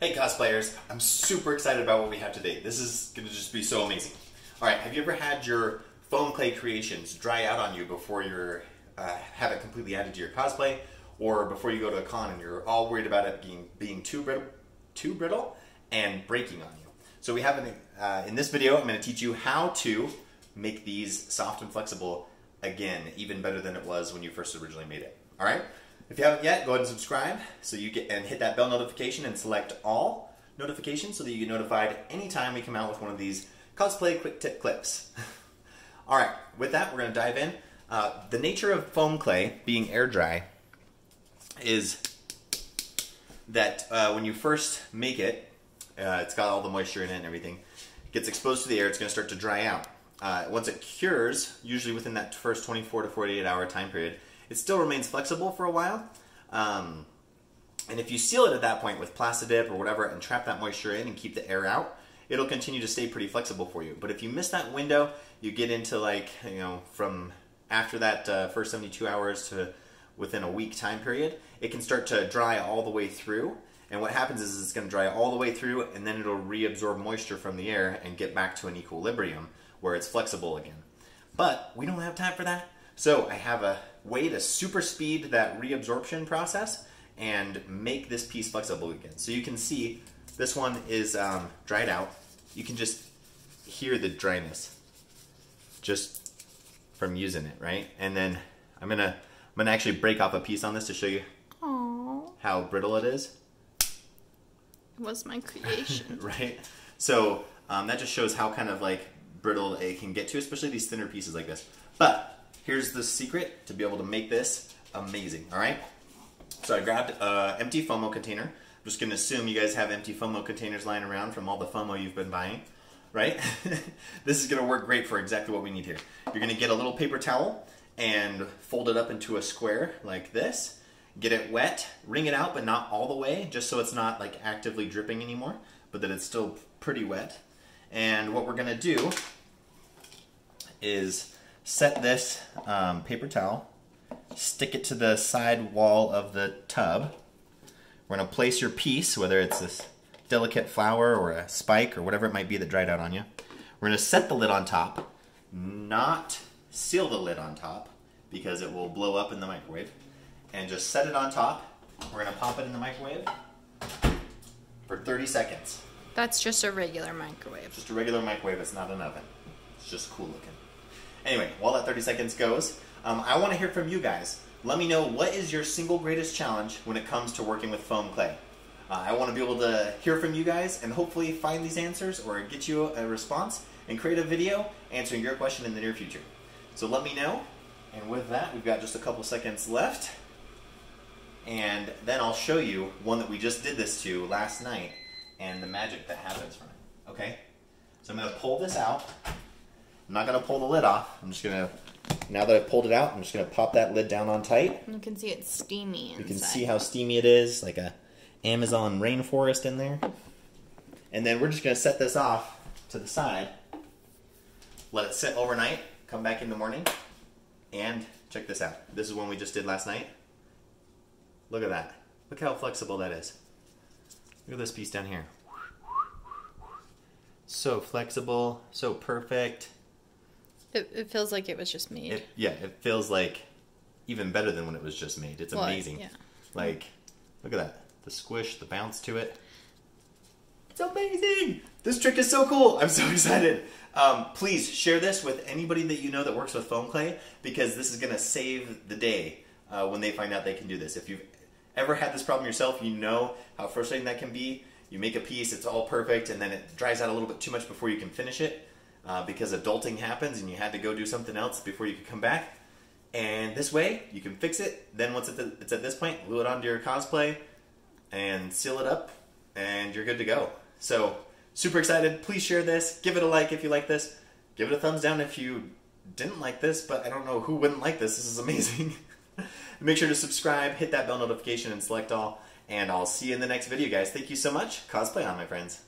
Hey cosplayers, I'm super excited about what we have today. This is to just be so amazing. All right, have you ever had your foam clay creations dry out on you before you uh, have it completely added to your cosplay, or before you go to a con and you're all worried about it being being too brittle, too brittle and breaking on you? So we have an, uh, in this video, I'm to teach you how to make these soft and flexible again, even better than it was when you first originally made it. All right. If you haven't yet, go ahead and subscribe so you get and hit that bell notification and select all notifications so that you get notified anytime we come out with one of these cosplay quick tip clips. all right, with that, we're going to dive in. Uh, the nature of foam clay being air dry is that uh, when you first make it, uh, it's got all the moisture in it and everything, it gets exposed to the air, it's going to start to dry out. Uh, once it cures, usually within that first 24 to 48 hour time period, it still remains flexible for a while. Um, and if you seal it at that point with Plastidip or whatever and trap that moisture in and keep the air out, it'll continue to stay pretty flexible for you. But if you miss that window, you get into like, you know, from after that uh, first 72 hours to within a week time period, it can start to dry all the way through. And what happens is it's going to dry all the way through and then it'll reabsorb moisture from the air and get back to an equilibrium where it's flexible again. But we don't have time for that. So I have a way to super speed that reabsorption process and make this piece flexible again. So you can see this one is um, dried out. You can just hear the dryness just from using it, right? And then I'm gonna I'm gonna actually break off a piece on this to show you Aww. how brittle it is. It was my creation. right? So um, that just shows how kind of like brittle it can get to, especially these thinner pieces like this. But here's the secret to be able to make this amazing, all right? So I grabbed an empty Foam-Mo container. I'm just to assume you guys have empty Foam-Mo containers lying around from all the Foam-Mo you've been buying, right? this is to work great for exactly what we need here. You're to get a little paper towel and fold it up into a square like this. Get it wet, wring it out, but not all the way, just so it's not like actively dripping anymore, but that it's still pretty wet. And what we're to do is set this um, paper towel, stick it to the side wall of the tub. We're going to place your piece, whether it's this delicate flower or a spike or whatever it might be that dried out on you. We're going to set the lid on top, not seal the lid on top because it will blow up in the microwave, and just set it on top. We're going to pop it in the microwave for 30 seconds. That's just a regular microwave. Just a regular microwave, it's not an oven. It's just cool looking. Anyway, while that 30 seconds goes, um, I want to hear from you guys. Let me know what is your single greatest challenge when it comes to working with foam clay. Uh, I want to be able to hear from you guys and hopefully find these answers or get you a response and create a video answering your question in the near future. So let me know. And with that, we've got just a couple seconds left. And then I'll show you one that we just did this to last night and the magic that happens from it. Okay? So I'm going to pull this out. I'm not going to pull the lid off. I'm just going to, now that I've pulled it out, I'm just going to pop that lid down on tight. You can see it's steamy inside. You can see how steamy it is, like a Amazon rainforest in there. And then we're just going to set this off to the side. Let it sit overnight. Come back in the morning. And check this out. This is one we just did last night. Look at that. Look how flexible that is. Look at this piece down here. So flexible, so perfect. It, it feels like it was just made. It, yeah, it feels like even better than when it was just made. It's Well, amazing. yeah. Like, look at that. The squish, the bounce to it. It's amazing! This trick is so cool! I'm so excited. Um, please share this with anybody that you know that works with foam clay because this is going to save the day uh, when they find out they can do this. If you've ever had this problem yourself, you know how frustrating that can be. You make a piece, it's all perfect, and then it dries out a little bit too much before you can finish it uh, because adulting happens and you had to go do something else before you could come back. And this way, you can fix it. Then once it's at, it's at this point, glue it onto your cosplay and seal it up, and you're good to go. So, super excited. Please share this. Give it a like if you like this. Give it a thumbs down if you didn't like this, but I don't know who wouldn't like this. This is amazing. Make sure to subscribe, hit that bell notification, and select all. And I'll see you in the next video, guys. Thank you so much. Cosplay on, my friends.